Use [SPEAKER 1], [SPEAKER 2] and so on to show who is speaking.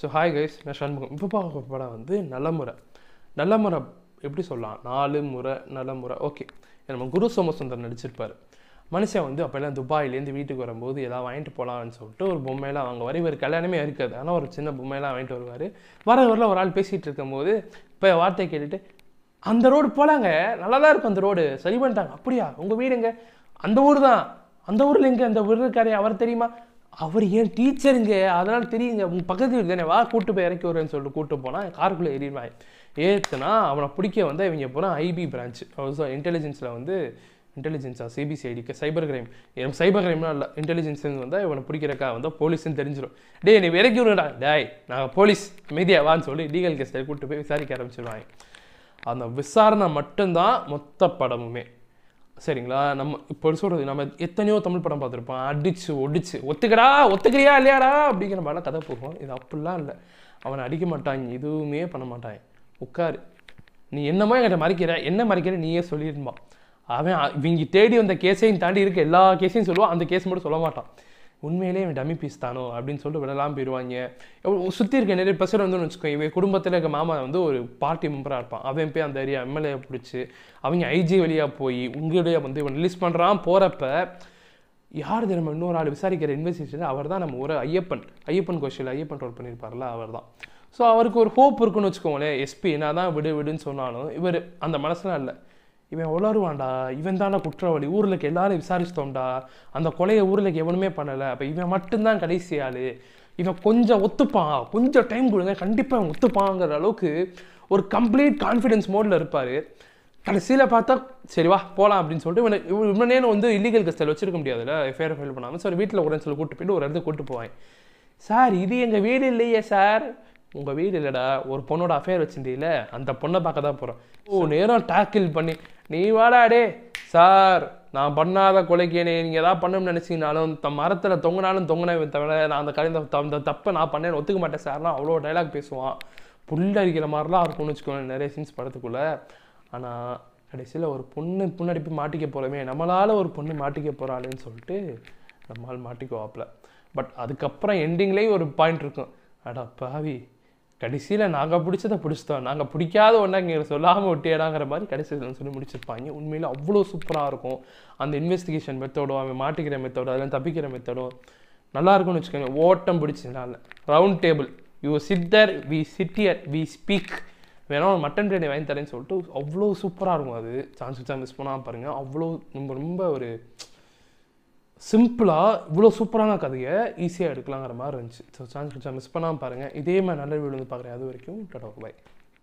[SPEAKER 1] So hi guys நான் சண்முகம். இப்போ பார்க்க படம் வந்து நல்லமுறை நல்லமுறை எப்படி சொல்லலாம்? நாலு முறை நல்ல முறை. ஓகே நம்ம குரு சோமசுந்தர் நடிச்சிருப்பார். மனுஷன் வந்து அப்போல்லாம் துபாயிலேருந்து வீட்டுக்கு வரும்போது எதாவது வாங்கிட்டு போகலான்னு சொல்லிட்டு ஒரு பொம்மையெல்லாம் வாங்க வர இவர் கல்யாணமே இருக்காது. ஆனால் ஒரு சின்ன பொம்மையெல்லாம் வாங்கிட்டு வருவார். வர வரல ஒரு ஆள் பேசிகிட்டு இருக்கும்போது இப்போ வார்த்தை கேட்டுட்டு அந்த ரோடு போகலாங்க நல்லா தான் இருக்கும் அந்த ரோடு. சரி பண்ணிட்டாங்க. அப்படியா? உங்கள் வீடுங்க அந்த ஊர் தான். அந்த ஊரில் எங்கே? அந்த ஊர் இருக்காரு. அவர் தெரியுமா? அவர் ஏன் டீச்சருங்க அதனால் தெரியுங்க. உங்கள் பக்கத்து வீடு தானே. வா கூட்டு போய் இறக்கி வருவேன்னு சொல்லிட்டு கூட்டு போனால் காருக்குள்ளே ஏறிடுவான் ஏற்றுனா அவனை பிடிக்க வந்து இவங்க போனால் ஐபி பிரான்ச் இன்டெலிஜென்ஸில் வந்து இன்டெலிஜென்ஸா சிபிசிஐடிக்கு சைபர் கிரைம் சைபர் கிரைம்லாம் இல்லை. இன்டெலிஜென்ஸ் வந்தால் இவனை பிடிக்கிறக்கா வந்து போலீஸ்னு தெரிஞ்சிடும் டே நீ இறக்கி விடுடா. டேய் நாங்கள் போலீஸ் மீதியா வான்னு சொல்லி லீகல் கேஸில் கூப்பிட்டு போய் விசாரிக்க ஆரம்பிச்சிருவாங்க. அந்த விசாரணை மட்டும்தான் மொத்த படமுமே. சரிங்களா? நம்ம இப்போ சொல்கிறது நம்ம எத்தனையோ தமிழ் படம் பார்த்துருப்போம். அடிச்சு ஒடிச்சு ஒத்துக்கடா ஒத்துக்கிறியா இல்லையாடா? அப்படிங்கிற மாதிரிலாம் கதை போகும். இது அப்படிலாம் இல்லை. அவனை அடிக்க மாட்டாங்க எதுவுமே பண்ண மாட்டாங்க உட்காரு. நீ என்னமோ என்கிட்ட மறைக்கிற என்ன மறைக்கிற நீயே சொல்லியிருந்தான் அவன் இவங்க தேடி வந்த கேஸையும் தாண்டி இருக்க எல்லா கேஸையும் சொல்லுவான். அந்த கேஸ் மட்டும் சொல்ல மாட்டான். உண்மையிலே இவன் டம்மி பீஸ் தானோ அப்படின்னு சொல்லிட்டு விடலாம் போயிடுவாங்க. சுற்றி இருக்க நிறைய பசங்க வந்து வச்சுக்கோ இவன் குடும்பத்தில் இருக்க மாமா வந்து ஒரு பார்ட்டி மெம்பராக இருப்பான். அவன் போய் அந்த ஏரியா எம்எல்ஏ பிடிச்சி அவங்க ஐஜி வழியாக போய் உங்களுடைய வந்து இவன் ரிலீஸ் பண்ணுறான் போகிறப்ப யார் நம்ம இன்னொரு ஆள் விசாரிக்கிற இன்வெஸ்டிகேஷன் அவர் தான் நம்ம ஒரு ஐயப்பன் ஐயப்பன் கோஷில் ஐயப்பன் ரோல் பண்ணியிருப்பார்ல அவர் தான் ஸோ அவருக்கு ஒரு ஹோப் இருக்குன்னு வச்சுக்கோங்களேன். எஸ்பி என்ன தான் விடு விடுன்னு சொன்னாலும் இவர் அந்த மனசுலாம் இல்லை. இவன் உளருவான்டா இவன் தானே குற்றவாளி ஊரில் இருக்க எல்லாரும் விசாரிச்சிட்டோம்டா அந்த கொலையை ஊரில் எவனுமே பண்ணலை அப்போ இவன் மட்டும்தான் கடைசி ஆள். இவன் கொஞ்சம் ஒத்துப்பான் கொஞ்சம் டைம் கொடுங்க கண்டிப்பாக இவன் ஒத்துப்பாங்கிற அளவுக்கு ஒரு கம்ப்ளீட் கான்ஃபிடென்ஸ் மோடில் இருப்பார். கடைசியில் பார்த்தா சரி வா போகலாம் அப்படின்னு சொல்லிட்டு இவனை இவன் இவ்வளோ நேரம் வந்து இல்லீகல் கஸ்டல் வச்சிருக்க முடியாதுல்ல எஃப்ஐஆர் ஃபைல் பண்ணாமல் சார் வீட்டில் உடனே சொல்லி கூட்டு போயிட்டு ஒரு இடத்துக்கு கூட்டு போவேன் சார் இது எங்கள் வீடு இல்லையே சார் உங்கள் வீடு இல்லைடா ஒரு பொண்ணோட அஃபேர் வச்சிருந்தீல அந்த பொண்ணை பார்க்க தான் போகிறோம் ஓ நேரம் டேக்கிள் பண்ணி நீ வாடா டே. சார் நான் பண்ணாத கொலைக்கு என்னை நீங்கள் எதாவது பண்ணணும்னு நினச்சிங்கனாலும் த மரத்தில் தொங்கினாலும் தொங்கினவன் தவிர நான் அந்த கலை அந்த தப்பை நான் பண்ணேன்னு ஒத்துக்க மாட்டேன் சார்லாம் அவ்வளோ டைலாக் பேசுவான். புல் அடிக்கிற மாதிரிலாம் இருக்கும்னு வச்சுக்கோங்க நிறைய சீன்ஸ் படத்துக்குள்ளே. ஆனால் கடைசியில் ஒரு பொண்ணு முன்னாடி போய் மாட்டிக்க போகிறோமே நம்மளால் ஒரு பொண்ணு மாட்டிக்க போகிறாளேன்னு சொல்லிட்டு நம்மால் மாட்டிக்குவாப்பில். பட் அதுக்கப்புறம் எண்டிங்லேயும் ஒரு பாயிண்ட் இருக்கும். அடா பாவி கடைசியில் நாங்கள் பிடிச்சதை பிடிச்சிட்டோம். நாங்கள் பிடிக்காத ஒன்றா எங்களை சொல்லாமல் விட்டியடாங்கிற மாதிரி கடைசியில் சொல்லி முடிச்சிருப்பாங்க. உண்மையில் அவ்வளோ சூப்பராக இருக்கும். அந்த இன்வெஸ்டிகேஷன் மெத்தடோ அவன் மாட்டிக்கிற மெத்தடோ அதெல்லாம் தப்பிக்கிற மெத்தடோ நல்லா இருக்கும்னு வச்சுக்கோங்க. ஓட்டம் பிடிச்சதுனால ரவுண்ட் டேபிள் யூ சித்தர் வி சிட்டியர் வி ஸ்பீக் வேணா ஒரு மட்டன் பிரியாணி வாங்கி தரேன்னு சொல்லிட்டு அவ்வளோ சூப்பராக இருக்கும் அது. சான்ஸ் வச்சா மிஸ் பண்ணாமல் பாருங்கள் அவ்வளோ ரொம்ப ரொம்ப ஒரு சிம்பிளாக இவ்வளோ சூப்பரான கதையை ஈஸியாக எடுக்கலாங்கிற மாதிரி இருந்துச்சு. ஸோ சான்ஸ் மிஸ் பண்ணாமல் பாருங்கள் இதே மாதிரி நல்ல வீடு வந்து பார்க்குறேன் அது வரைக்கும் டடோ பை